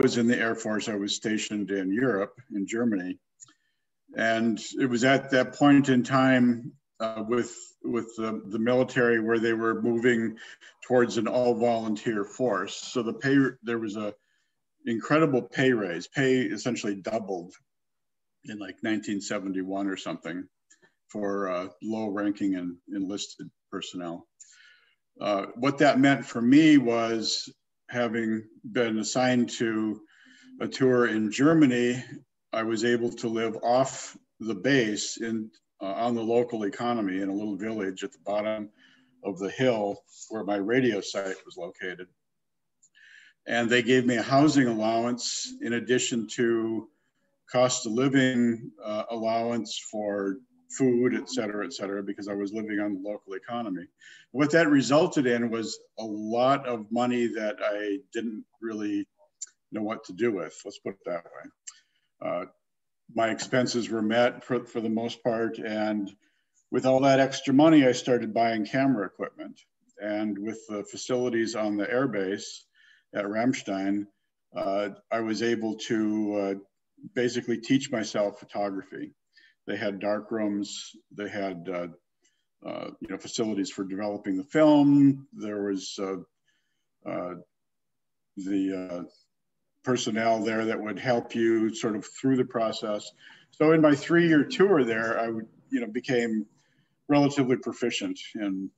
was in the Air Force, I was stationed in Europe, in Germany. And it was at that point in time uh, with, with the, the military where they were moving towards an all volunteer force. So the pay, there was a incredible pay raise, pay essentially doubled in like 1971 or something for uh, low ranking and enlisted personnel. Uh, what that meant for me was having been assigned to a tour in Germany, I was able to live off the base in uh, on the local economy in a little village at the bottom of the hill where my radio site was located. And they gave me a housing allowance in addition to cost of living uh, allowance for food, et cetera, et cetera, because I was living on the local economy. What that resulted in was a lot of money that I didn't really know what to do with, let's put it that way. Uh, my expenses were met for, for the most part, and with all that extra money, I started buying camera equipment. And with the facilities on the airbase at Ramstein, uh, I was able to uh, basically teach myself photography. They had dark rooms. They had uh, uh, you know facilities for developing the film. There was uh, uh the uh, personnel there that would help you sort of through the process. So in my three-year tour there, I would you know became relatively proficient in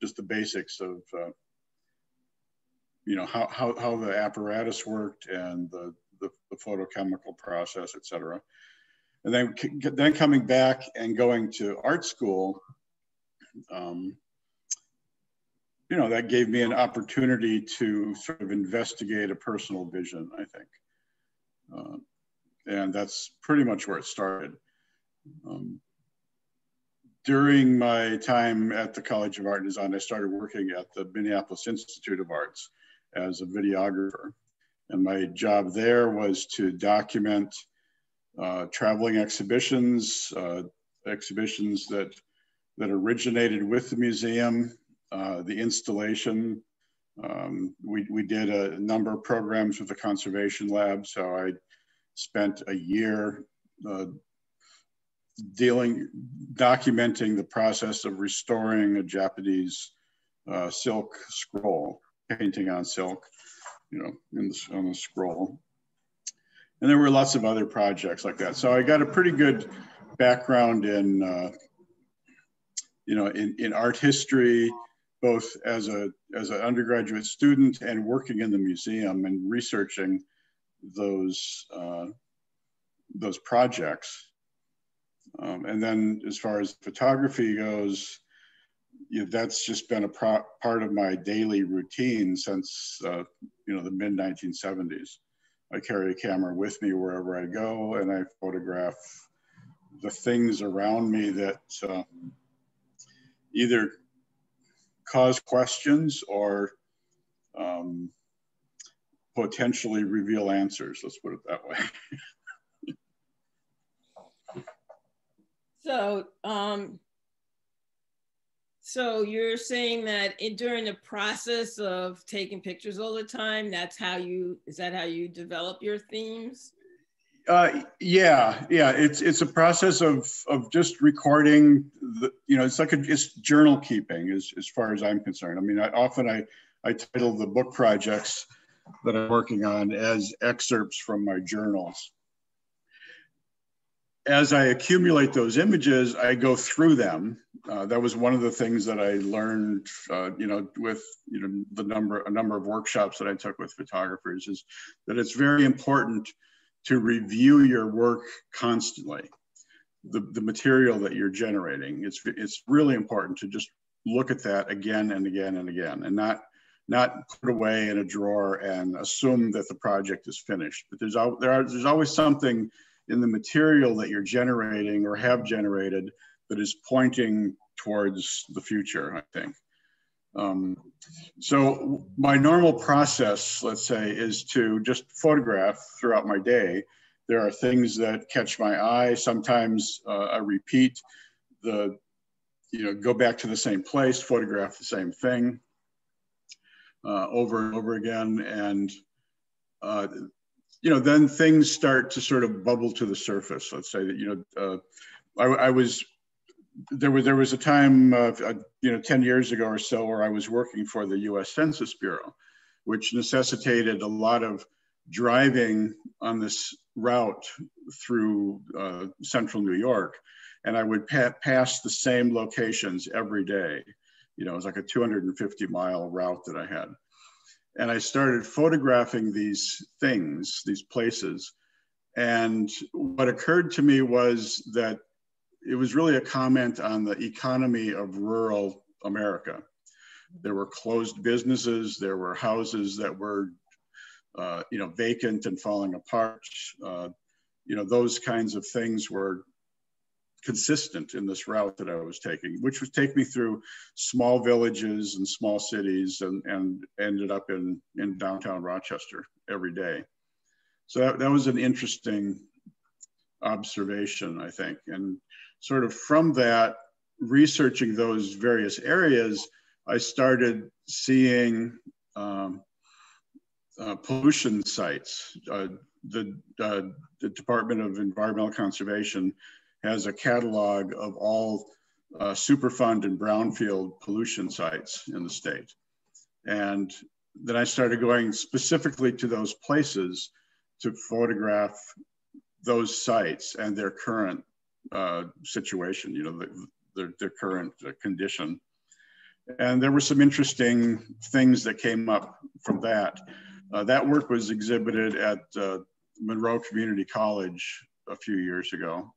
just the basics of you know how, how, how the apparatus worked and the, the, the photochemical process, et cetera and then then coming back and going to art school um, you know that gave me an opportunity to sort of investigate a personal vision i think. Uh, and that's pretty much where it started. Um, during my time at the college of art and design i started working at the minneapolis institute of arts as a videographer. And my job there was to document uh, traveling exhibitions, uh, exhibitions that, that originated with the museum, uh, the installation. Um, we, we did a number of programs with the Conservation Lab, so I spent a year uh, dealing, documenting the process of restoring a Japanese uh, silk scroll, painting on silk, you know, in the, on the scroll. And there were lots of other projects like that. So I got a pretty good background in, uh, you know, in, in art history, both as a as an undergraduate student and working in the museum and researching those uh, those projects. Um, and then as far as photography goes, you know, that's just been a part of my daily routine since uh, you know the mid 1970s. I carry a camera with me wherever I go and I photograph the things around me that uh, either cause questions or um, potentially reveal answers. Let's put it that way. so um, so you're saying that it, during the process of taking pictures all the time, that's how you, is that how you develop your themes? Uh, yeah, yeah. It's it's a process of of just recording. The, you know, it's like a, it's journal keeping as as far as I'm concerned. I mean, I, often I I title the book projects that I'm working on as excerpts from my journals as I accumulate those images, I go through them. Uh, that was one of the things that I learned, uh, you know, with you know the number a number of workshops that I took with photographers is that it's very important to review your work constantly, the the material that you're generating. It's it's really important to just look at that again and again and again, and not not put away in a drawer and assume that the project is finished. But there's there are, there's always something in the material that you're generating or have generated that is pointing towards the future, I think. Um, so my normal process, let's say, is to just photograph throughout my day. There are things that catch my eye. Sometimes uh, I repeat the, you know, go back to the same place, photograph the same thing uh, over and over again. And uh, you know, then things start to sort of bubble to the surface. Let's say that, you know, uh, I, I, was, there was, there was a time, uh, you know, 10 years ago or so where I was working for the US Census Bureau, which necessitated a lot of driving on this route through uh, central New York. And I would pa pass the same locations every day. You know, it was like a 250 mile route that I had. And I started photographing these things, these places. And what occurred to me was that it was really a comment on the economy of rural America. There were closed businesses, there were houses that were, uh, you know, vacant and falling apart. Uh, you know, those kinds of things were consistent in this route that I was taking, which would take me through small villages and small cities and, and ended up in, in downtown Rochester every day. So that, that was an interesting observation, I think. And sort of from that, researching those various areas, I started seeing um, uh, pollution sites. Uh, the, uh, the Department of Environmental Conservation has a catalog of all uh, Superfund and brownfield pollution sites in the state. And then I started going specifically to those places to photograph those sites and their current uh, situation, you know, the, their, their current uh, condition. And there were some interesting things that came up from that. Uh, that work was exhibited at uh, Monroe Community College a few years ago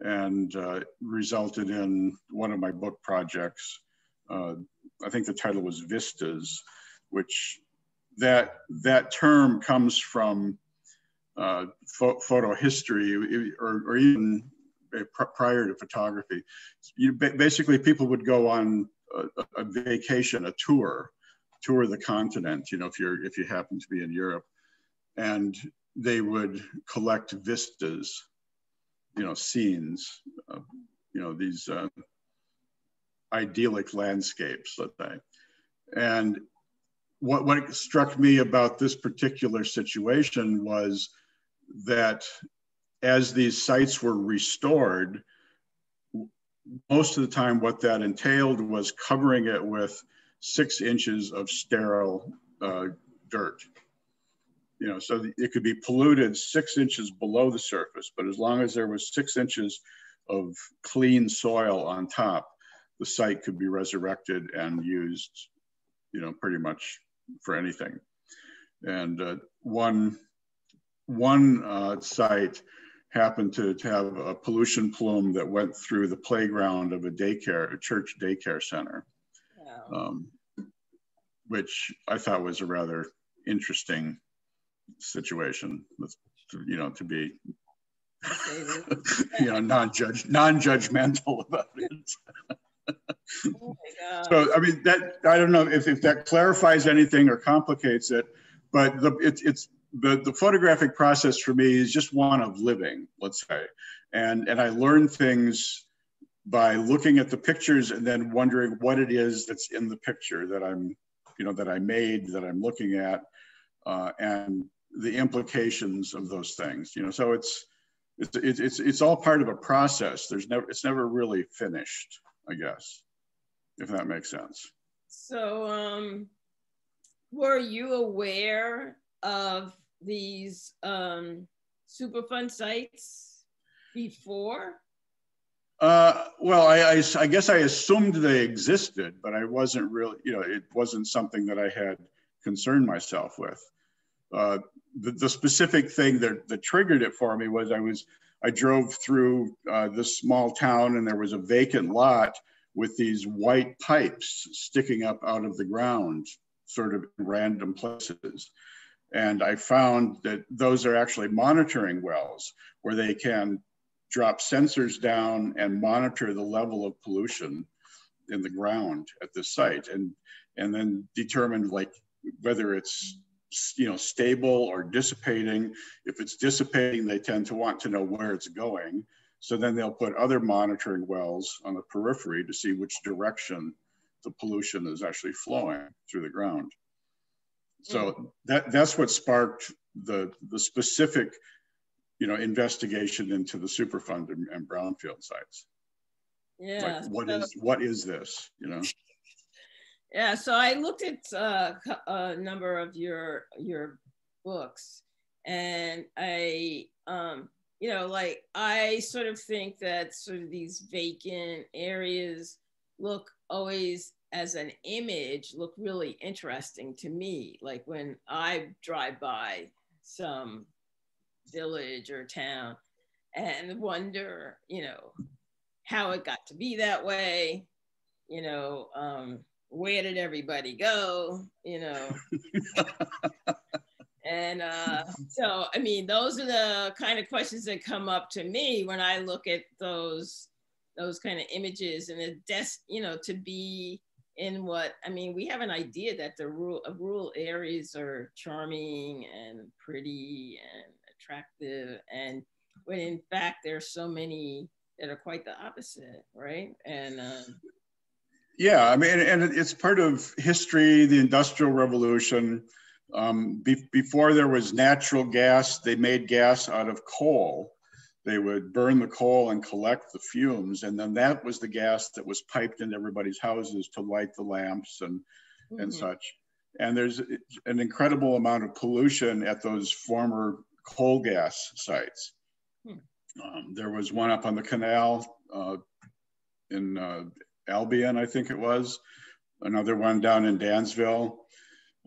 and uh, resulted in one of my book projects. Uh, I think the title was Vistas, which that that term comes from uh, ph photo history or, or even prior to photography. You, basically, people would go on a, a, vacation, a tour, tour the continent. You know, if you're if you happen to be in Europe, and they would collect vistas you know, scenes, uh, you know, these uh, idyllic landscapes, let's say. And what, what struck me about this particular situation was that as these sites were restored, most of the time what that entailed was covering it with six inches of sterile uh, dirt you know, so it could be polluted six inches below the surface, but as long as there was six inches of clean soil on top, the site could be resurrected and used, you know, pretty much for anything. And uh, one, one uh, site happened to, to have a pollution plume that went through the playground of a daycare, a church daycare center, wow. um, which I thought was a rather interesting situation. you know, to be you know non-judge non-judgmental about it. oh so I mean that I don't know if, if that clarifies anything or complicates it, but the it, it's the the photographic process for me is just one of living, let's say, and and I learn things by looking at the pictures and then wondering what it is that's in the picture that I'm you know that I made that I'm looking at uh, and the implications of those things. You know, so it's it's it's it's all part of a process. There's never it's never really finished, I guess, if that makes sense. So, um, were you aware of these um, Superfund sites before? Uh, well, I, I, I, guess I assumed they existed, but I wasn't really, you know, it wasn't something that I had concerned myself with uh, the, the, specific thing that, that triggered it for me was I was I drove through uh, this small town and there was a vacant lot with these white pipes sticking up out of the ground, sort of in random places. And I found that those are actually monitoring wells where they can drop sensors down and monitor the level of pollution in the ground at the site and, and then determine like whether it's you know, stable or dissipating. If it's dissipating, they tend to want to know where it's going. So then they'll put other monitoring wells on the periphery to see which direction the pollution is actually flowing through the ground. So mm. that, that's what sparked the the specific, you know, investigation into the Superfund and, and brownfield sites. Yeah. Like, what so, is what is this? You know. Yeah. So I looked at uh, a number of your your books, and I um you know like I sort of think that sort of these vacant areas look always as an image look really interesting to me. Like when I drive by some village or town and wonder, you know, how it got to be that way, you know, um, where did everybody go, you know. and uh, so, I mean, those are the kind of questions that come up to me when I look at those those kind of images and the des- you know, to be in what I mean, we have an idea that the rural uh, rural areas are charming and pretty and attractive, and when in fact there's so many that are quite the opposite, right? And um, yeah, I mean, and it's part of history, the Industrial Revolution. Um, be- before there was natural gas, they made gas out of coal they would burn the coal and collect the fumes and then that was the gas that was piped into everybody's houses to light the lamps and mm-hmm. and such and there's an incredible amount of pollution at those former coal gas sites hmm. um, there was one up on the canal uh, in uh, albion i think it was another one down in dansville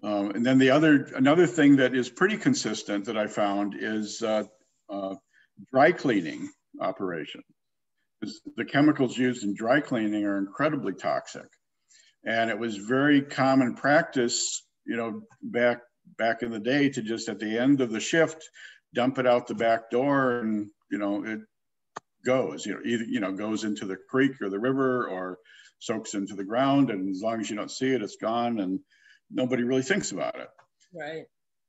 um, and then the other another thing that is pretty consistent that i found is uh, uh dry cleaning operation. The chemicals used in dry cleaning are incredibly toxic. And it was very common practice, you know, back back in the day to just at the end of the shift, dump it out the back door and, you know, it goes, you know, either, you know, goes into the creek or the river or soaks into the ground. And as long as you don't see it, it's gone and nobody really thinks about it. Right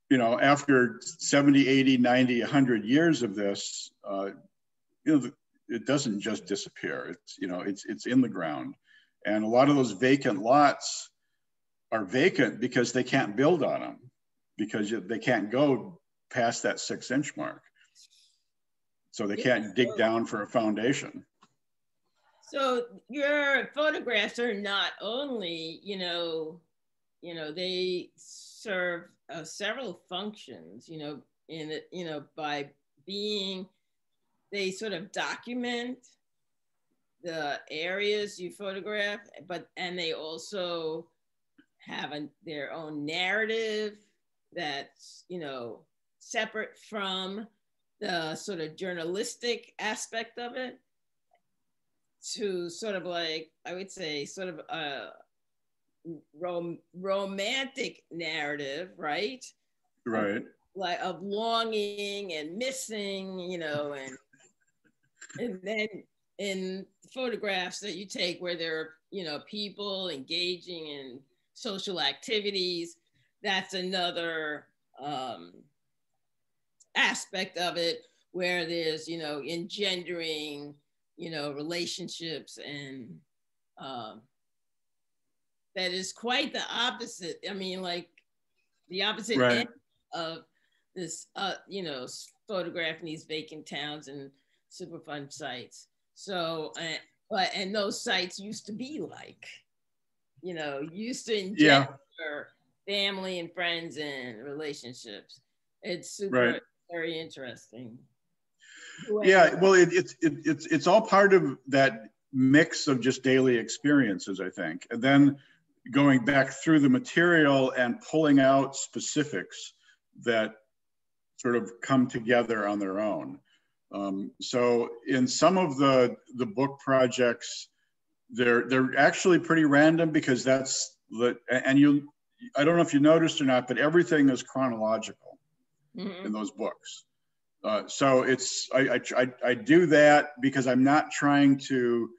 you know, after 70, 80, 90, 100 years of this, uh, you know, it doesn't just disappear. It's, you know, it's, it's in the ground. And a lot of those vacant lots are vacant because they can't build on them because they can't go past that six inch mark. So they can't dig down for a foundation. So your photographs are not only, you know, you know, they serve uh, several functions, you know, in it, you know, by being, they sort of document the areas you photograph, but, and they also have a, their own narrative that's, you know, separate from the sort of journalistic aspect of it to sort of like, I would say, sort of a, rom- romantic narrative, right? Right. Like of longing and missing, you know, and and then in photographs that you take where there are, you know, people engaging in social activities, that's another um, aspect of it where there's, you know, engendering, you know, relationships and um, that is quite the opposite. I mean, like the opposite right. end of this, uh, you know, photographing these vacant towns and Superfund sites. So, uh, but and those sites used to be like, you know, used to engender yeah. family and friends and relationships. It's super right. Very interesting. Yeah, well, it, it, it, it's it's all part of that mix of just daily experiences, I think, and then going back through the material and pulling out specifics that sort of come together on their own. Um, so in some of the, the book projects, they're, they're actually pretty random because that's the, and you, I don't know if you noticed or not, but everything is chronological mm-hmm. in those books. Uh, so it's, I, I, I do that because I'm not trying to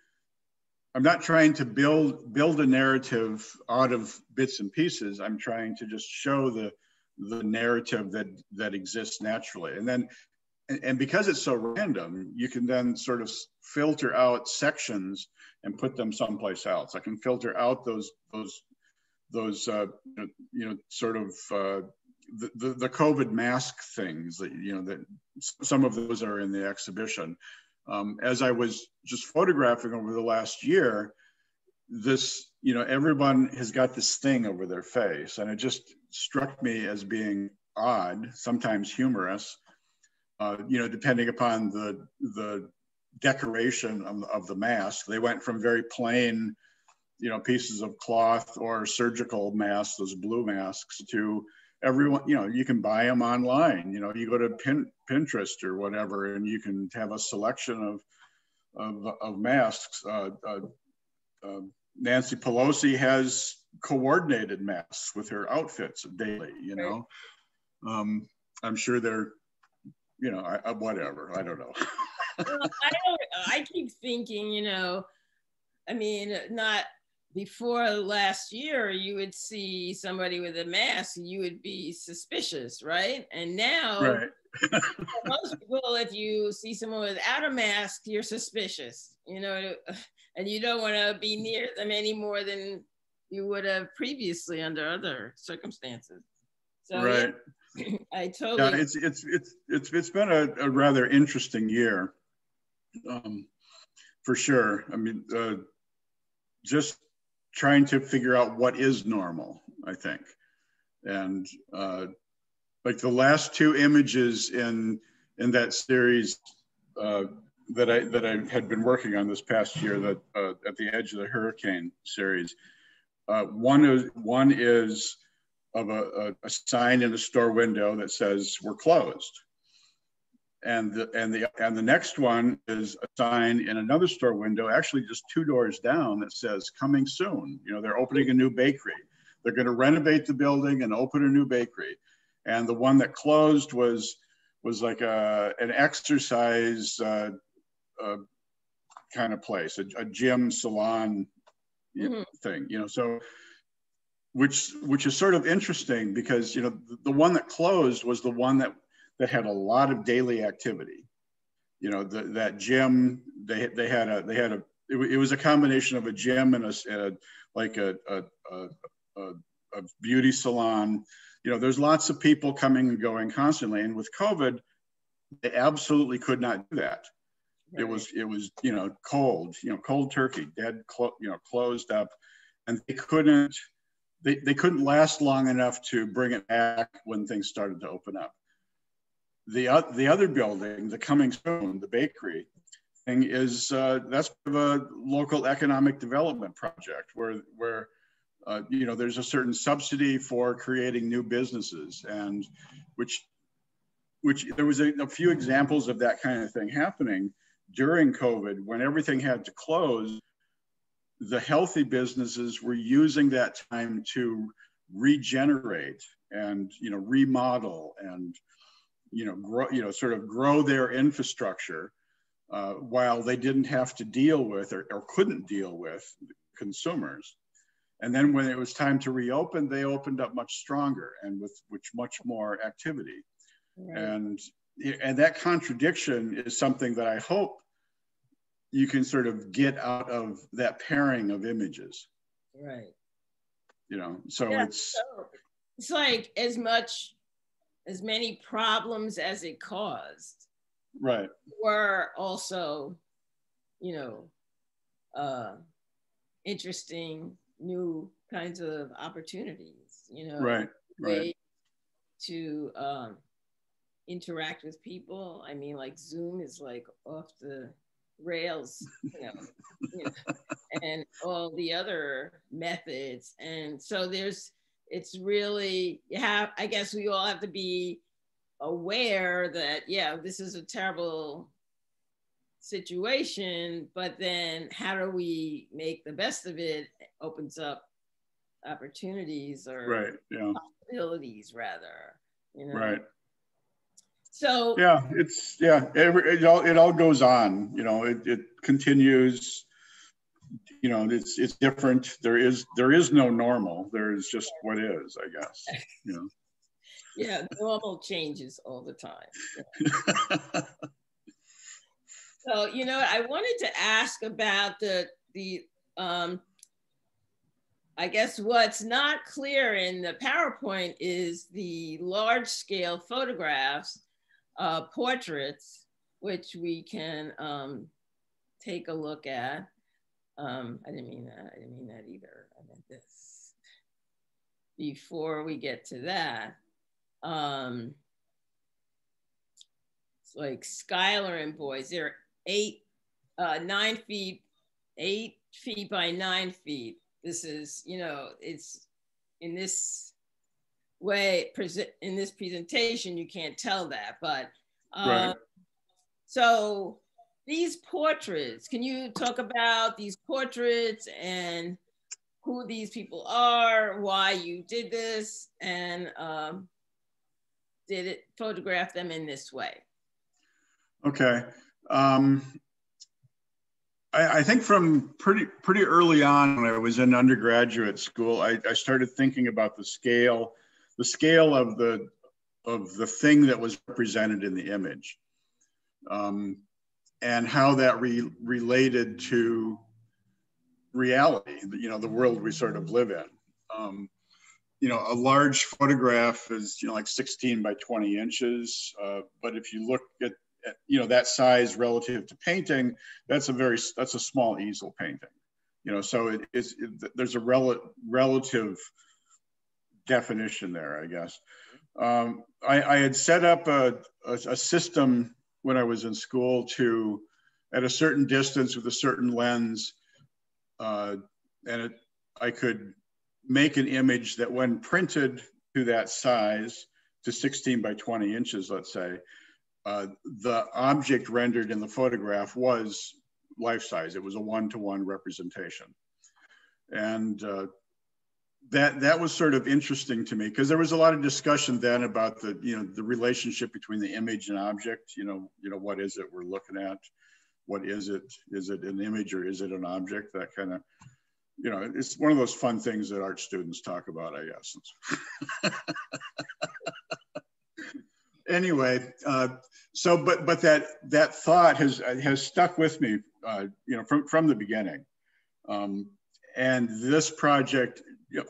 I'm not trying to build build a narrative out of bits and pieces. I'm trying to just show the the narrative that that exists naturally. And then and because it's so random, you can then sort of filter out sections and put them someplace else. I can filter out those those those uh, you know sort of uh, the, the, COVID mask things that, you know, that some of those are in the exhibition. Um, as I was just photographing over the last year, this, you know, everyone has got this thing over their face. And it just struck me as being odd, sometimes humorous, uh, you know, depending upon the, the decoration of, of the mask. They went from very plain, you know, pieces of cloth or surgical masks, those blue masks, to everyone, you know, you can buy them online. You know, you go to Pin, Pinterest or whatever, and you can have a selection of of, of masks. Uh, uh, uh, Nancy Pelosi has coordinated masks with her outfits daily. You know, um, I'm sure they're, you know, I, I, whatever. I don't know. well, I don't. I keep thinking, you know, I mean, not before last year, you would see somebody with a mask, you would be suspicious, right? And now, right. most people, if you see someone without a mask, you're suspicious, you know, and you don't want to be near them any more than you would have previously under other circumstances. So, right. Yeah, I totally. Yeah, it's it's it's it's it's been a, a rather interesting year, um, for sure. I mean, uh, just trying to figure out what is normal, I think. And uh, like the last two images in in that series uh, that I that I had been working on this past year, that uh, at the edge of the hurricane series, uh, one is one is of a, a, a sign in a store window that says we're closed and the and the and the next one is a sign in another store window actually just two doors down that says coming soon. You know they're opening a new bakery. They're going to renovate the building and open a new bakery. And the one that closed was was like a an exercise uh, uh, kind of place a, a gym salon mm-hmm. thing you know so which which is sort of interesting because you know the, the one that closed was the one that that had a lot of daily activity. You know, the, that gym, they, they had a, they had a, it, it was a combination of a gym and a, a like a, a, a, a beauty salon. You know, there's lots of people coming and going constantly. And with COVID, they absolutely could not do that. Right. It was, it was, you know, cold, you know, cold turkey, dead, clo- you know, closed up and they couldn't, they, they couldn't last long enough to bring it back when things started to open up. The, uh, the other building, the coming soon, the bakery thing is, uh, that's a local economic development project where, where uh, you know, there's a certain subsidy for creating new businesses and which, which there was a, a few examples of that kind of thing happening during COVID when everything had to close. The healthy businesses were using that time to regenerate and you know remodel and you know, grow, you know, sort of grow their infrastructure uh, while they didn't have to deal with or, or couldn't deal with consumers. And then when it was time to reopen, they opened up much stronger and with which much more activity. Right. And and that contradiction is something that I hope you can sort of get out of that pairing of images. Right. You know, so yeah, it's so it's like as much as many problems as it caused. Right. Were also you know uh interesting new kinds of opportunities you know? Right right. To um interact with people. I mean like zoom is like off the rails you know, you know and all the other methods. And so there's it's really have i guess we all have to be aware that yeah this is a terrible situation but then how do we make the best of it? Opens up opportunities or right yeah. possibilities rather you know? Right. So yeah it's yeah every, it all it all goes on you know it, it continues you know it's it's different. There is there is no normal. There is just what is i guess you know. Yeah normal changes all the time. So you know i wanted to ask about the the um I guess what's not clear in the PowerPoint is the large scale photographs, uh, portraits, which we can um, take a look at. Um, I didn't mean that, I didn't mean that either, I meant this. Before we get to that, um, it's like Schuyler and Boys, they're eight, uh, nine feet, eight feet by nine feet this is, you know, it's in this way, present in this presentation, you can't tell that, but um, right. so these portraits, can you talk about these portraits and who these people are, why you did this, and um, did it photograph them in this way? Okay. Um, I, I, think from pretty pretty early on when I was in undergraduate school, I, I started thinking about the scale, the scale of the of the thing that was represented in the image, um, and how that re related to reality. You know, the world we sort of live in. Um, you know, a large photograph is you know like 16 by 20 inches, uh, but if you look at you know that size relative to painting that's a very that's a small easel painting you know so it is it, there's a rel- relative definition there i guess um, I, I, had set up a, a, a, system when i was in school to at a certain distance with a certain lens uh, and it, i could make an image that when printed to that size to 16 by 20 inches let's say uh, the object rendered in the photograph was life size. It was a one-to-one representation. And uh, that, that was sort of interesting to me because there was a lot of discussion then about the, you know, the relationship between the image and object, you know, you know, what is it we're looking at? What is it? Is it an image or is it an object? That kind of, you know, it's one of those fun things that art students talk about, I guess. anyway, uh, so but but that that thought has has stuck with me, uh, you know, from from the beginning, um, and this project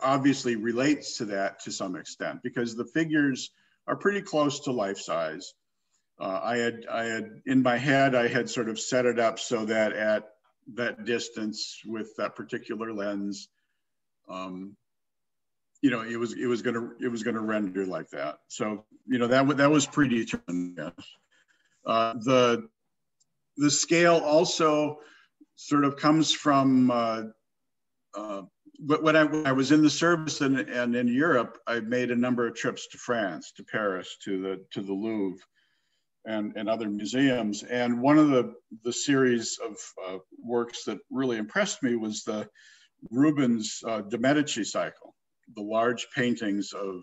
obviously relates to that to some extent because the figures are pretty close to life size. Uh, I had I had in my head I had sort of set it up so that at that distance with that particular lens, um, you know, it was it was gonna it was gonna render like that. So you know that that was predetermined. Yes. Uh, the the scale also sort of comes from uh, uh, when, I, when I was in the service and, and in Europe, I made a number of trips to France, to Paris, to the to the Louvre, and, and other museums. And one of the the series of uh, works that really impressed me was the Rubens uh, De Medici cycle the large paintings of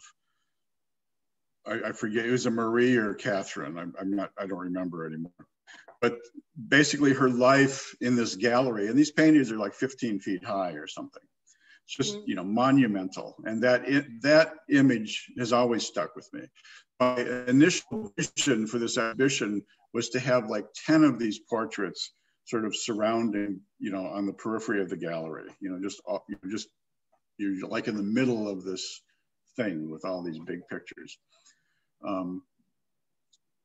I, I, forget it was a Marie or Catherine. I'm, I'm not I don't remember anymore. But basically, her life in this gallery, and these paintings are like 15 feet high or something. It's just mm-hmm. you know monumental, and that it, that image has always stuck with me. My initial vision for this exhibition was to have like 10 of these portraits sort of surrounding, you know, on the periphery of the gallery, you know, just you know, just you're like in the middle of this thing with all these big pictures. Um,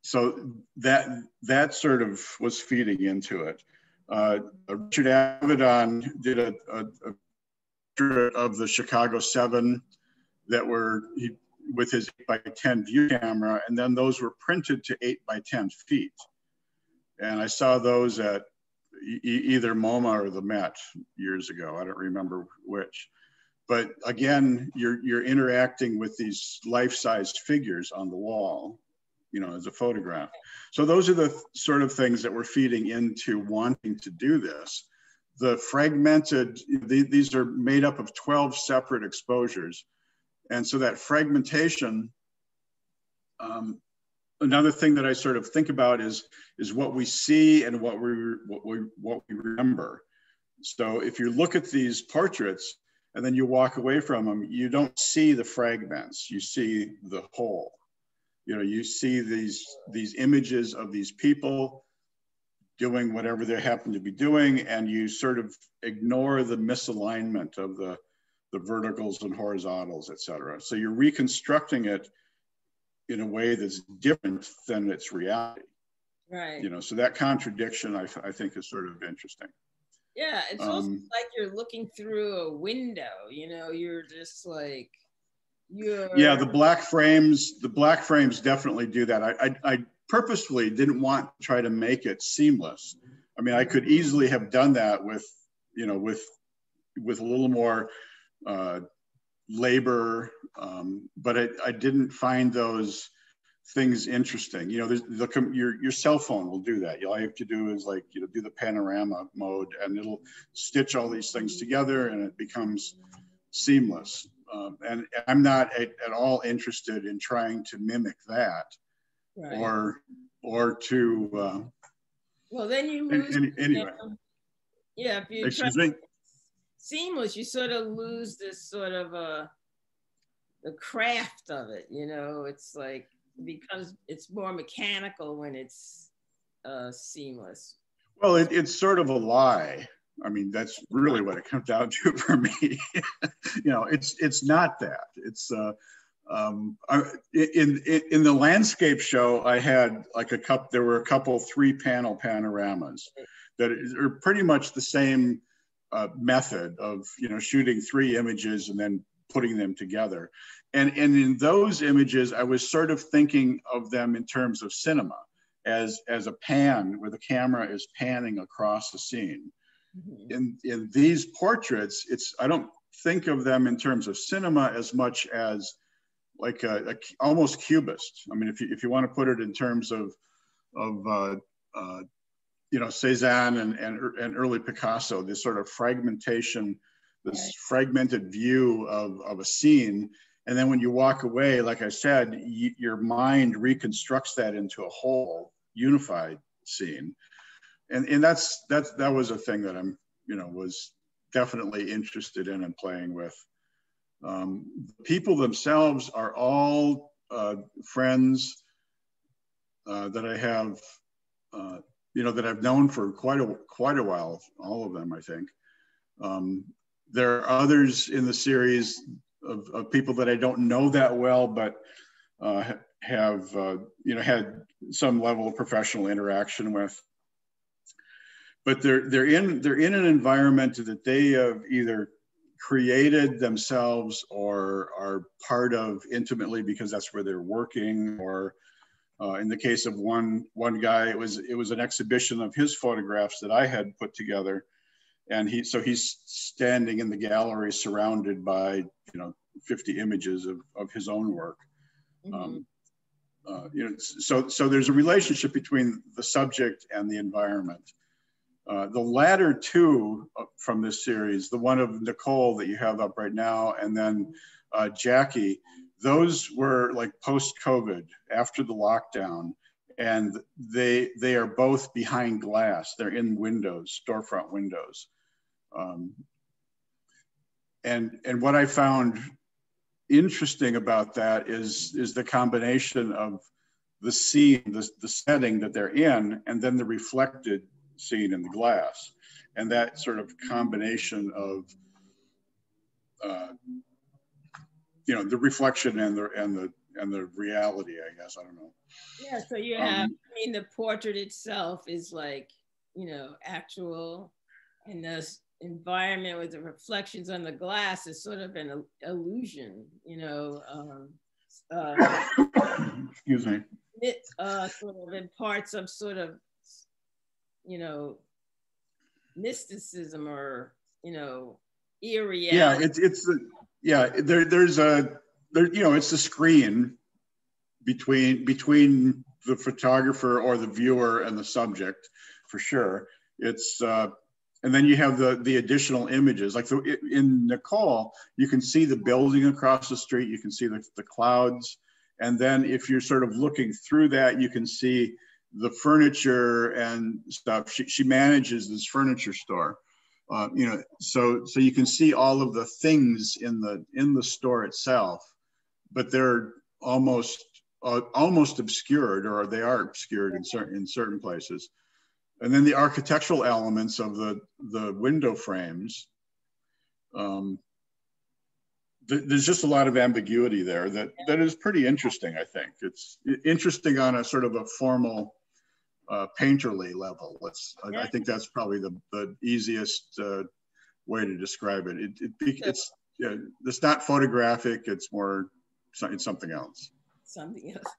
so that that sort of was feeding into it. Uh, Richard Avedon did a, a, a, of the Chicago Seven that were he, with his 8 by 10 view camera, and then those were printed to 8 by 10 feet. And I saw those at e either MoMA or the Met years ago. I don't remember which. But again, you're, you're interacting with these life-sized figures on the wall, you know, as a photograph. So those are the th sort of things that we're feeding into wanting to do this. The fragmented, the, these are made up of 12 separate exposures. And so that fragmentation, um, another thing that I sort of think about is, is what we see and what we, what we, what we remember. So if you look at these portraits, and then you walk away from them, you don't see the fragments, you see the whole. You know, you see these, these images of these people doing whatever they happen to be doing, and you sort of ignore the misalignment of the, the verticals and horizontals, et cetera. So you're reconstructing it in a way that's different than its reality. Right. You know, so that contradiction I, I think is sort of interesting. Yeah, it's um, almost like you're looking through a window. You know, you're just like you're. Yeah, the black frames. The black frames definitely do that. I I, I purposefully didn't want to try to make it seamless. I mean, I could easily have done that with you know with with a little more uh, labor, um, but I, I didn't find those things interesting. You know, the, your your cell phone will do that. All you have to do is like you know do the panorama mode, and it'll stitch all these things together, and it becomes seamless. Um, and I'm not at, at, all interested in trying to mimic that, right. or or to. Uh, well, then you lose. Any, anyway. yeah, if you Excuse try me? seamless, you sort of lose this sort of uh, the craft of it. You know, it's like becomes it's more mechanical when it's uh, seamless. Well, it, it's sort of a lie. I mean, that's really what it comes down to for me. you know, it's it's not that. It's uh, um, I, in, in the landscape show, I had like a cup. There were a couple three panel panoramas that are pretty much the same uh, method of you know shooting three images and then putting them together. And, and in those images, I was sort of thinking of them in terms of cinema as, as a pan where the camera is panning across the scene. Mm-hmm. In, in these portraits, it's, I don't think of them in terms of cinema as much as like a, a almost cubist. I mean, if you, if you want to put it in terms of, of uh, uh, you know, Cezanne and, and, and early Picasso, this sort of fragmentation this fragmented view of, of a scene. And then when you walk away, like I said, your mind reconstructs that into a whole unified scene. And, and that's, that's, that was a thing that I'm, you know, was definitely interested in and playing with. Um, people themselves are all uh, friends uh, that I have, uh, you know, that I've known for quite a quite a while. All of them, I think. Um, there are others in the series of, of people that I don't know that well, but uh, have uh, you know had some level of professional interaction with. But they're they're in they're in an environment that they have either created themselves or are part of intimately because that's where they're working? Or uh, in the case of one one guy it was it was an exhibition of his photographs that I had put together. And he so he's standing in the gallery surrounded by you know 50 images of, of his own work. Mm-hmm. um, uh, you know so so there's a relationship between the subject and the environment uh, the latter two uh, from this series the one of nicole that you have up right now and then uh, jackie those were like post covid after the lockdown and they they are both behind glass. They're in windows storefront windows. Um, and and what I found interesting about that is is the combination of the scene, the, the setting that they're in, and then the reflected scene in the glass, and that sort of combination of uh, you know the reflection and the and the and the reality. I guess I don't know. Yeah. So you have. Um, I mean, the portrait itself is like you know actual, and the environment with the reflections on the glass is sort of an illusion, you know. Um, uh, Excuse me. It uh, sort of imparts some sort of, you know, mysticism or you know, eerie. Yeah, it's it's the yeah. There there's a there you know it's a screen between between the photographer or the viewer and the subject for sure. It's uh, and then you have the the additional images like the, in nicole you can see the building across the street you can see the, the clouds and then if you're sort of looking through that you can see the furniture and stuff she, she manages this furniture store uh, you know so so you can see all of the things in the in the store itself but they're almost uh, almost obscured or they are obscured in certain in certain places and then the architectural elements of the, the window frames. Um, th there's just a lot of ambiguity there that that is pretty interesting. I think it's interesting on a sort of a formal uh, painterly level. Let's. I, I, think that's probably the the easiest uh, way to describe it. It, it it's yeah, it's not photographic. It's more it's something else. Something else.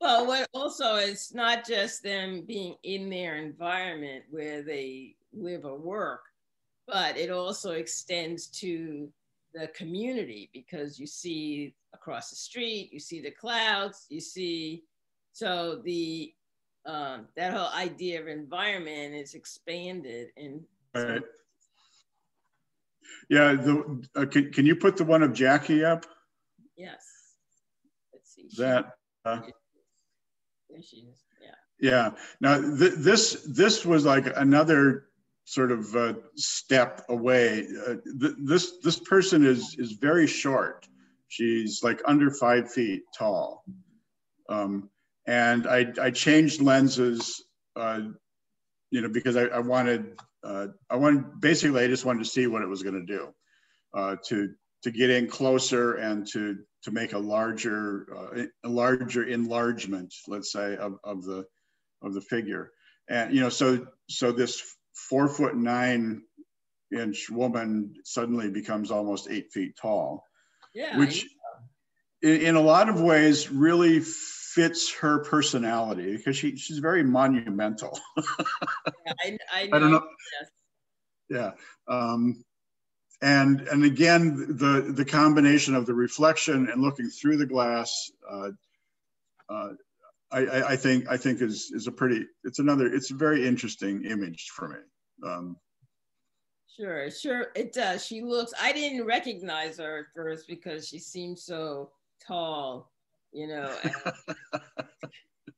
Well, what also is not just them being in their environment where they live or work, but it also extends to the community because you see across the street, you see the clouds, you see, so the um, that whole idea of environment is expanded and. Right. Yeah, the, uh, can, can you put the one of Jackie up? Yes. Let's see. That. Uh, there she is. Yeah. Yeah. Now th this this was like another sort of uh, step away. Uh, th this this person is is very short. She's like under five feet tall, um, and I I changed lenses, uh, you know, because I, I wanted uh, I wanted basically I just wanted to see what it was going to do, uh, to to get in closer and to to make a larger uh, a larger enlargement, let's say, of, of the of the figure. And you know, so so this four foot nine inch woman suddenly becomes almost eight feet tall, yeah, which in, in a lot of ways really fits her personality because she, she's very monumental. yeah, I, I, I, don't know. Yes. Yeah. Um, and and again the the combination of the reflection and looking through the glass uh, uh, I, I think I think is is a pretty it's another it's a very interesting image for me. Um, sure, sure it does. She looks. I didn't recognize her at first because she seemed so tall, you know.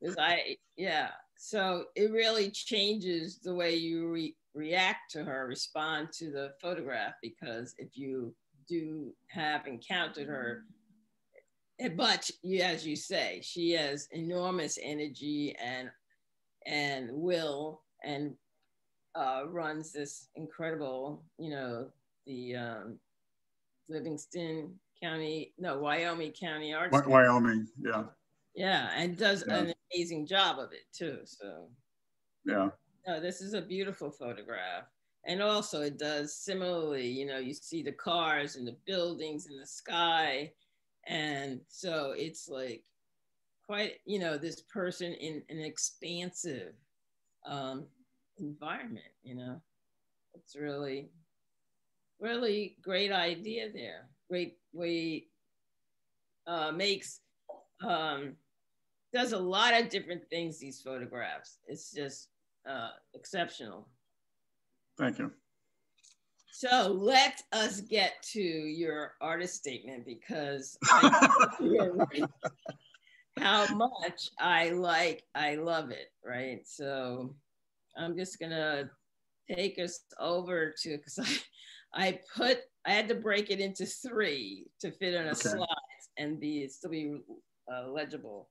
Because I yeah, so it really changes the way you re react to her, respond to the photograph because if you do have encountered her Eh, but as you say, she has enormous energy and and will and uh, runs this incredible, you know, the um, Livingston County, no, Wyoming County Arts. Wyoming, yeah. Yeah, and does yeah. an amazing job of it too. So, yeah. No, this is a beautiful photograph. And also, it does similarly, you know, you see the cars and the buildings and the sky and so it's like quite, you know, this person in an expansive um, environment, you know. It's really, really great idea there. Great way, uh, makes, um, does a lot of different things, these photographs. It's just uh, exceptional. Thank you. So let us get to your artist statement because how much I like, I love it, right? So I'm just gonna take us over to because I, I put I had to break it into three to fit on a okay. slide and be still be uh, legible.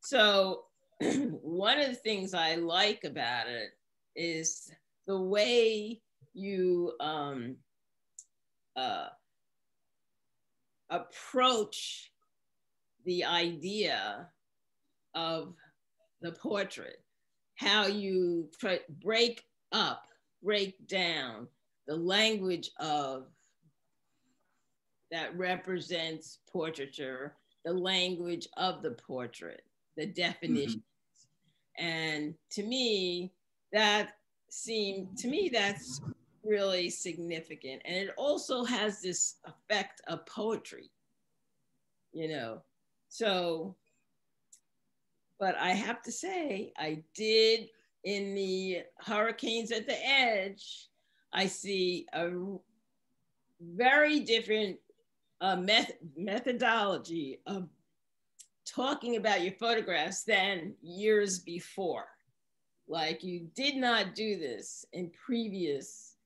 So one of the things I like about it is the way you um, uh, approach the idea of the portrait, how you break up, break down the language of that represents portraiture, the language of the portrait, the definitions. Mm-hmm. And to me, that seemed, to me, that's really significant. And it also has this effect of poetry, you know. So, but I have to say, I did in the Hurricanes at the Edge, I see a very different uh, met methodology of talking about your photographs than years before. Like you did not do this in previous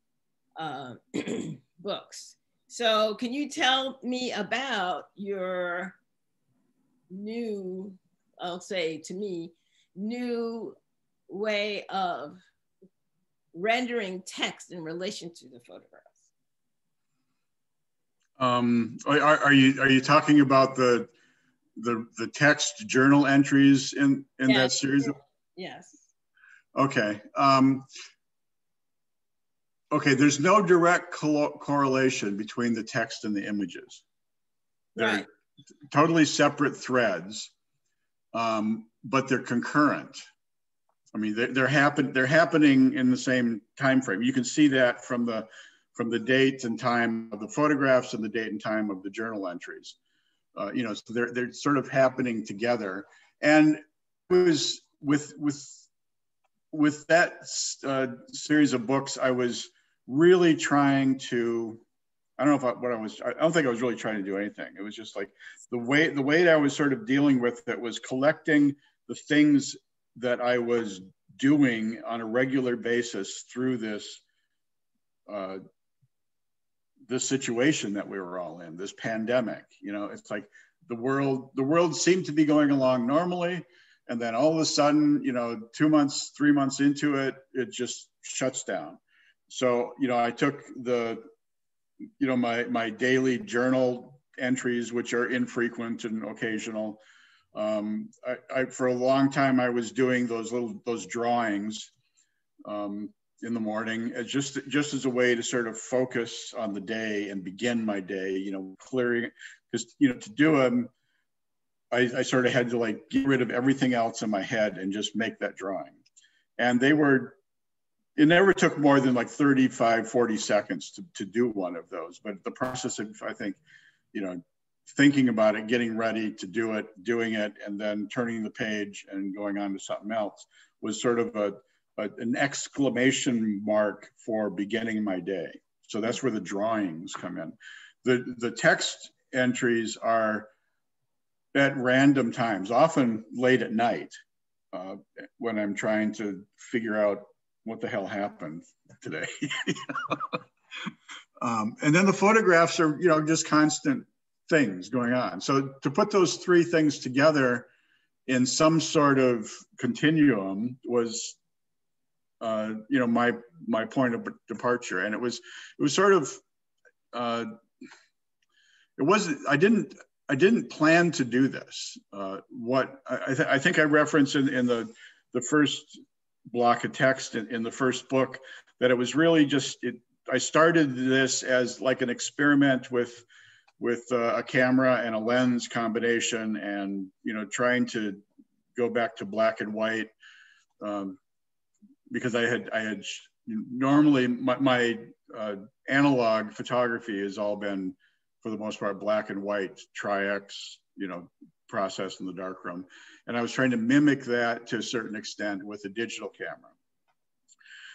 uh, books. So, can you tell me about your new, I'll say to me, new way of rendering text in relation to the photographs? Um, are, are you are you talking about the the the text journal entries in in yes. that series? Yes. Okay. Um, okay. There's no direct co correlation between the text and the images. They're right. totally separate threads, um, but they're concurrent. I mean, they're, they're happen they're happening in the same time frame. You can see that from the from the date and time of the photographs and the date and time of the journal entries. Uh, you know, so they're they're sort of happening together. And it was with with with that uh, series of books, I was really trying to. I don't know if I, what I was. I don't think I was really trying to do anything. It was just like the way the way that I was sort of dealing with it was collecting the things that I was doing on a regular basis through this uh, this situation that we were all in, this pandemic. You know, it's like the world the world seemed to be going along normally, and then all of a sudden, you know, two months, three months into it, it just shuts down. So, you know, I took the, you know, my my daily journal entries, which are infrequent and occasional, um, I, I, for a long time, I was doing those little those drawings um, in the morning, as just just as a way to sort of focus on the day and begin my day. You know, clearing because you know to do them, I, I sort of had to like get rid of everything else in my head and just make that drawing. And they were it never took more than like 35 40 seconds to, to do one of those but the process of i think you know thinking about it, getting ready to do it, doing it, and then turning the page and going on to something else was sort of a, a, an exclamation mark for beginning my day. So that's where the drawings come in. The, the text entries are at random times, often late at night uh, when I'm trying to figure out what the hell happened today. um, and then the photographs are, you know, just constant things going on. So to put those three things together in some sort of continuum was, uh, you know, my my point of departure, and it was it was sort of, uh, it was I didn't I didn't plan to do this. Uh, what I, th I think I referenced in, in the the first block of text in, in the first book that it was really just it. I started this as like an experiment with with uh, a camera and a lens combination and you know trying to go back to black and white um, because I had I had normally my, my uh, analog photography has all been for the most part black and white tri-X you know process in the darkroom. And I was trying to mimic that to a certain extent with a digital camera.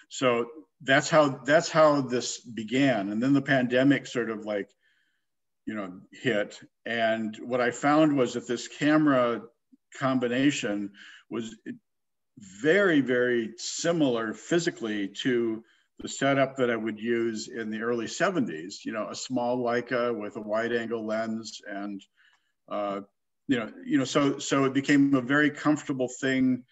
So that's how that's how this began. And then the pandemic sort of like you know, hit. And what I found was that this camera combination was very, very similar physically to the setup that I would use in the early 70s, you know, a small Leica with a wide angle lens and, uh, you know, you know, so, so it became a very comfortable thing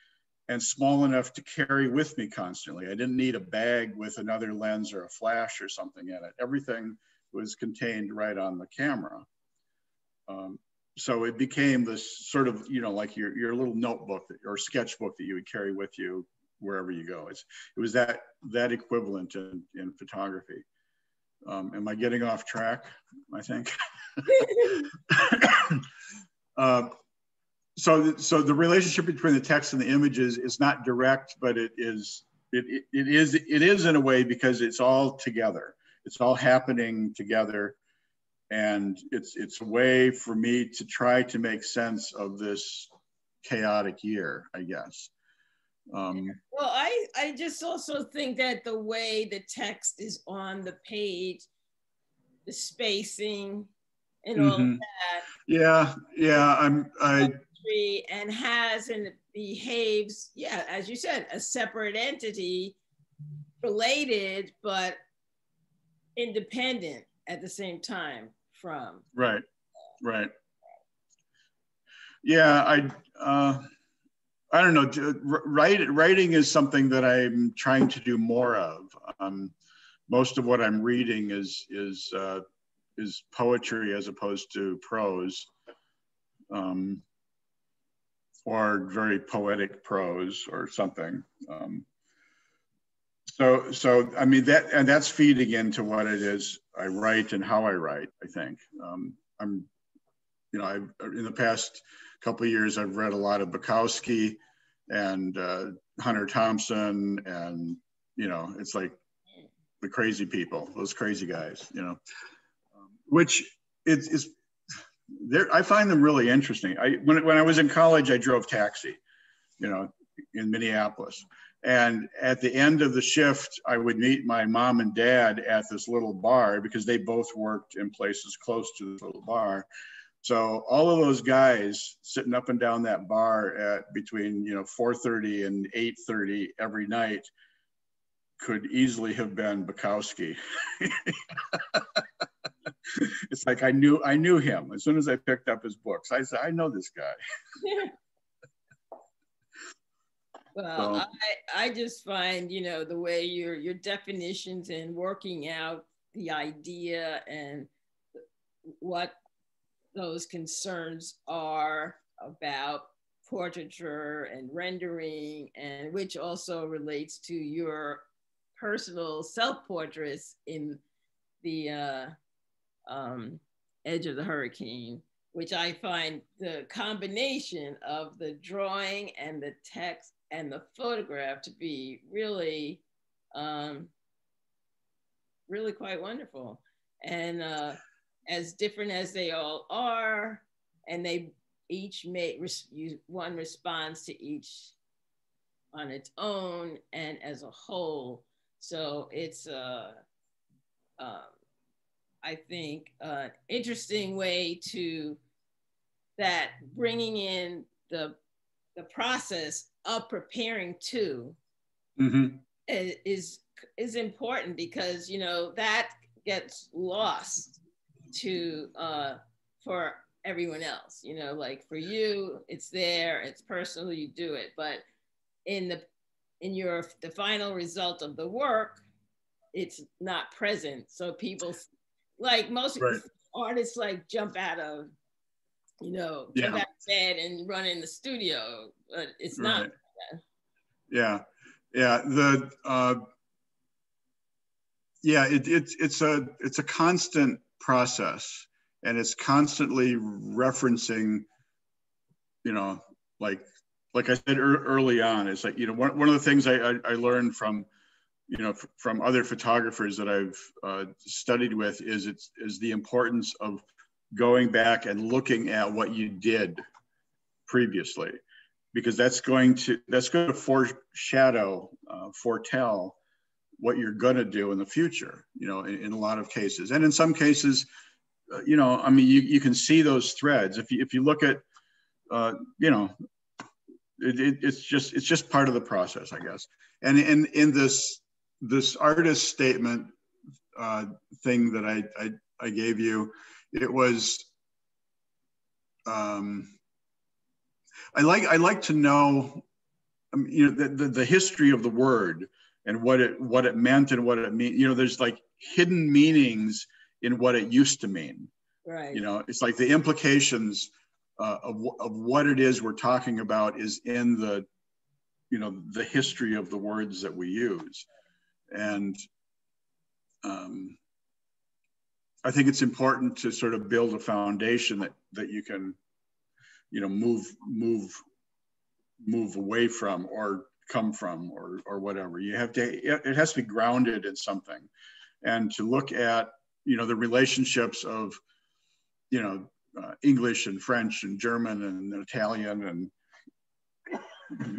and small enough to carry with me constantly. I didn't need a bag with another lens or a flash or something in it. Everything was contained right on the camera. Um, so it became this sort of, you know, like your, your little notebook that, or sketchbook that you would carry with you wherever you go. It's, it was that, that equivalent in, in photography. Um, am I getting off track? I think. uh, so, so the relationship between the text and the images is not direct, but it is, it, it, it is, it is in a way because it's all together it's all happening together. And it's it's a way for me to try to make sense of this chaotic year i guess. Um, well i i just also think that the way the text is on the page the spacing and all mm-hmm. that. Yeah yeah i'm i and has and behaves yeah as you said a separate entity related but independent at the same time from. Right, right. Yeah, I, uh, I don't know. Write, writing is something that I'm trying to do more of. Um, most of what I'm reading is is uh, is poetry as opposed to prose, um, or very poetic prose or something. Um, so, so I mean that, and that's feeding into what it is I write and how I write. I think um, I'm, you know, I've in the past couple years I've read a lot of Bukowski and uh, Hunter Thompson, and you know, it's like the crazy people, those crazy guys, you know, um, which it's, it's there. I find them really interesting. I when when I was in college, I drove taxi, you know, in Minneapolis. And at the end of the shift, I would meet my mom and dad at this little bar because they both worked in places close to this little bar. So all of those guys sitting up and down that bar at between you know 4:30 and 8:30 every night could easily have been Bukowski. it's like I knew I knew him as soon as I picked up his books. I said I know this guy. well, so. I I just find you know the way your your definitions and working out the idea and what those concerns are about portraiture and rendering, and which also relates to your personal self-portraits in the uh, um, Edge of the Hurricane, which I find the combination of the drawing and the text and the photograph to be really, um, really quite wonderful. And uh, as different as they all are, and they each make one responds to each on its own and as a whole. So it's uh, um, I think an interesting way to that bringing in the the process of preparing to mm-hmm. is is important because you know that gets lost to uh, for everyone else. You know, like for you, it's there, it's personal, you do it. But in the in your the final result of the work, it's not present. So people like most right. artists like jump out of you know yeah. jump out of bed and run in the studio, but it's right. not. Yeah, yeah. The uh, yeah, it, it's it's a it's a constant process and it's constantly referencing you know like like i said early on it's like you know one, one of the things I, I, I learned from you know from other photographers that i've uh, studied with is it's is the importance of going back and looking at what you did previously because that's going to that's going to foreshadow uh, foretell what you're going to do in the future, you know, in, in, a lot of cases. And in some cases, uh, you know, I mean, you, you can see those threads. If you, if you look at, uh, you know, it, it, it's just it's just part of the process, I guess. And in in this this artist statement uh, thing that I, I I gave you, it was. Um, I like I like to know, um, you know, the, the, the history of the word and what it what it meant and what it mean you know there's like hidden meanings in what it used to mean right you know it's like the implications uh, of, of what it is we're talking about is in the you know the history of the words that we use and um, i think it's important to sort of build a foundation that that you can you know move move move away from or come from or, or whatever. You have to, it has to be grounded in something. And to look at, you know, the relationships of, you know, uh, English and French and German and Italian and,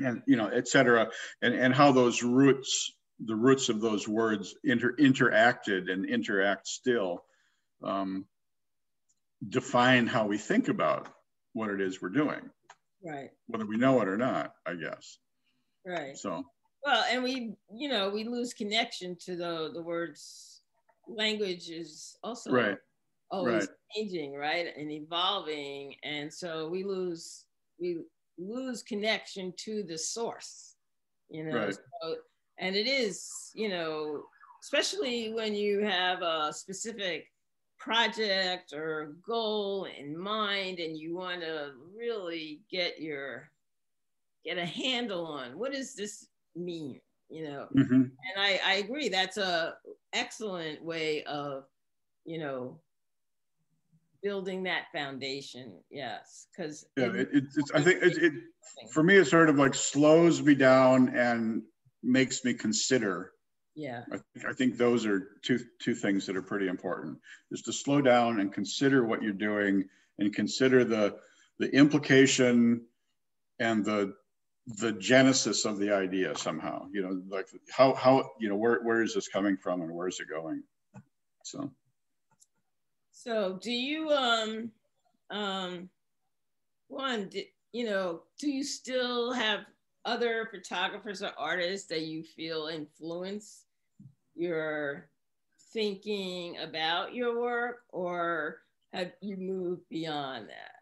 and you know, et cetera, and, and how those roots, the roots of those words inter, interacted and interact still um, define how we think about what it is we're doing. Right. Whether we know it or not, I guess. Right. So. Well, and we, you know, we lose connection to the the words. Language is also right. always right. changing, right, and evolving, and so we lose we lose connection to the source. You know, right. so, and it is, you know, especially when you have a specific project or goal in mind and you want to really get your get a handle on what does this mean you know mm-hmm. and I, I agree that's a excellent way of you know building that foundation yes because yeah it, it, it's i think it, it for me it sort of like slows me down and makes me consider yeah. I think, I think those are two two things that are pretty important is to slow down and consider what you're doing and consider the the implication and the the genesis of the idea somehow you know like how how you know where, where is this coming from and where is it going? So. So do you um um one you know do you still have other photographers or artists that you feel influence your thinking about your work or have you moved beyond that?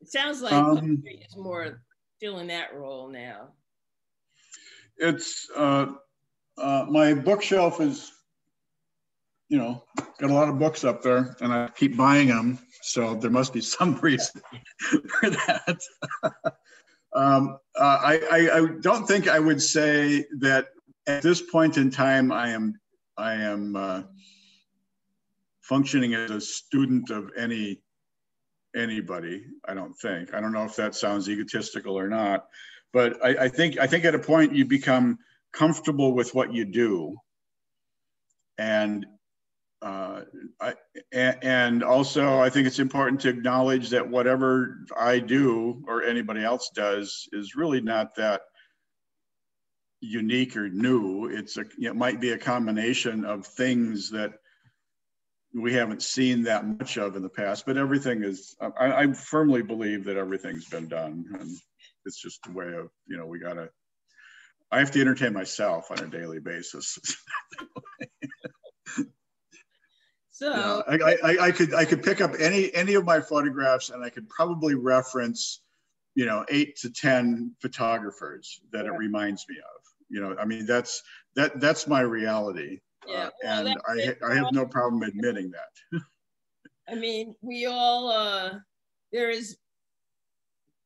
It sounds like um, is more filling that role now. It's uh, uh, my bookshelf is, you know, got a lot of books up there, and I keep buying them. So there must be some reason for that. um, uh, I, I, I don't think I would say that at this point in time, I am I am uh, functioning as a student of any anybody. I don't think. I don't know if that sounds egotistical or not, but I, I think I think at a point you become comfortable with what you do, and uh, I, and also I think it's important to acknowledge that whatever I do or anybody else does is really not that unique or new. It's a, it might be a combination of things that we haven't seen that much of in the past, but everything is, I, I firmly believe that everything's been done. And it's just a way of, you know, we gotta, I have to entertain myself on a daily basis. so I, I, I could, I could pick up any, any of my photographs and I could probably reference, you know, eight to 10 photographers that it reminds me of you know i mean that's that that's my reality. Yeah, uh, well, and I, I have no problem admitting that. I mean we all uh there is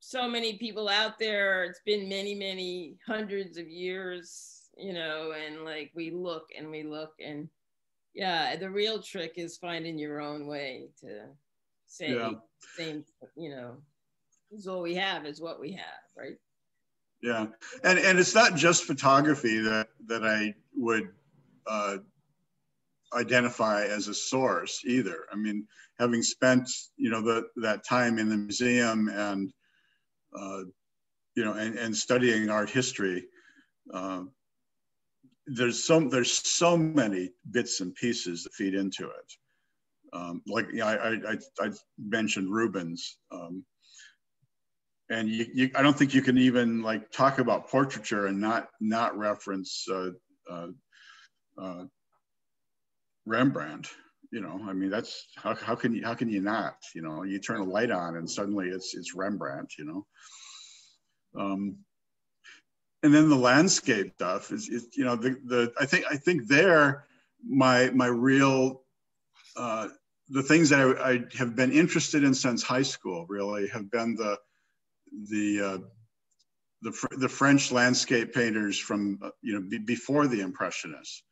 so many people out there. It's been many many hundreds of years you know and like we look and we look and yeah the real trick is finding your own way to say yeah. same you know is all we have is what we have right yeah. And and it's not just photography that that i would uh, identify as a source either. I mean having spent you know the, that time in the museum and uh, you know and, and studying art history uh, there's so there's so many bits and pieces that feed into it. Um, like yeah, I, I, I mentioned Rubens um, and you, you, I don't think you can even like talk about portraiture and not not reference uh, uh, uh, Rembrandt. You know, I mean, that's how, how can you how can you not? You know, you turn a light on and suddenly it's it's Rembrandt. You know, um, and then the landscape stuff is, is you know the the I think I think there my my real uh, the things that I, I have been interested in since high school really have been the the uh, the, the French landscape painters from uh, you know b- before the Impressionists,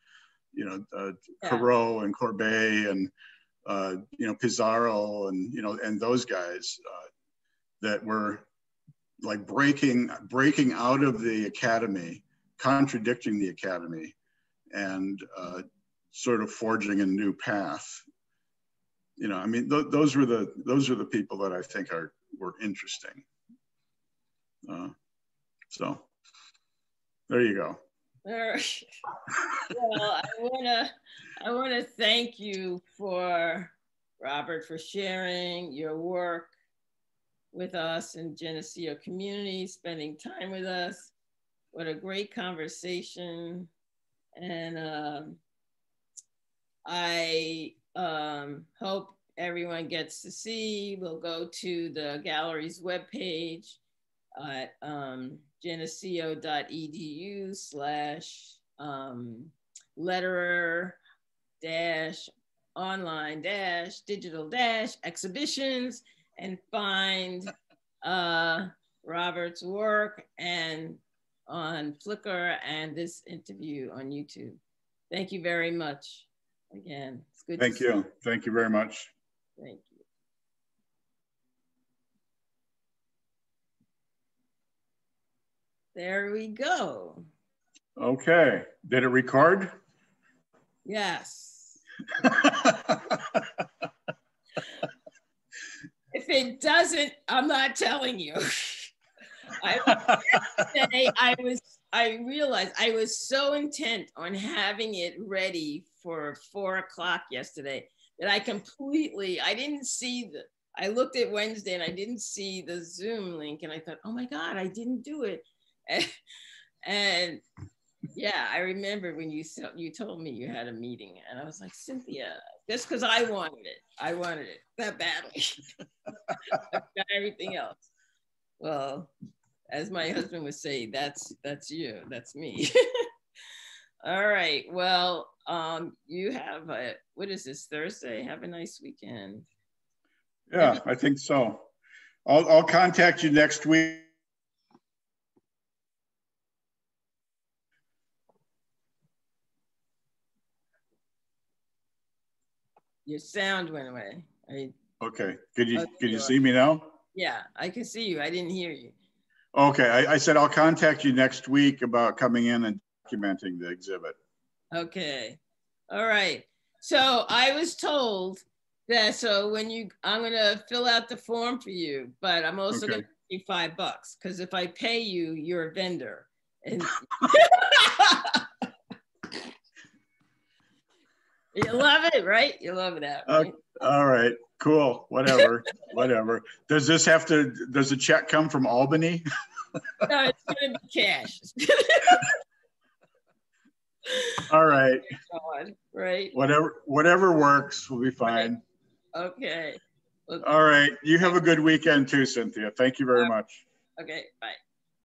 you know uh, yeah. Corot and Courbet and uh, you know Pissarro and you know and those guys uh, that were like breaking breaking out of the academy, contradicting the academy, and uh, sort of forging a new path. You know, I mean, th- those were the those are the people that I think are were interesting. Uh, so there you go. well, I wanna I wanna thank you for Robert for sharing your work with us in Geneseo community, spending time with us. What a great conversation. And um, I um, hope everyone gets to see. We'll go to the gallery's webpage at um, geneseo.edu slash um, lederer dash online dash digital dash exhibitions and find uh, Robert's work and on Flickr and this interview on YouTube. Thank you very much. Again, it's good. Thank you. you. Thank you very much. Thank you. There we go. Okay. Did it record? Yes. if it doesn't, I'm not telling you. I, I was I realized I was so intent on having it ready for four o'clock yesterday that I completely I didn't see the I looked at Wednesday and I didn't see the Zoom link and I thought, oh my God, I didn't do it. And, and yeah, I remember when you you told me you had a meeting and I was like, Cynthia, just because I wanted it, I wanted it that badly. I've got everything else. Well, as my husband would say, that's that's you, that's me. All right. Well, um, you have a what is this Thursday? Have a nice weekend. Yeah, I think so. I'll I'll contact you next week. Your sound went away. I, okay. Could you could you see me now? Yeah, I can see you. I didn't hear you. Okay, I, I, said I'll contact you next week about coming in and documenting the exhibit. Okay, all right. So I was told that so when you, I'm gonna fill out the form for you, but I'm also okay. gonna give you five bucks because if I pay you, you're a vendor. And you love it, right? You love that. Right? Uh, all right cool whatever whatever. Does this have to does the check come from albany? No it's gonna be cash. All right. Right? Whatever whatever works will be fine. Right. okay. All right you have a good weekend too cynthia. Thank you very much. Okay bye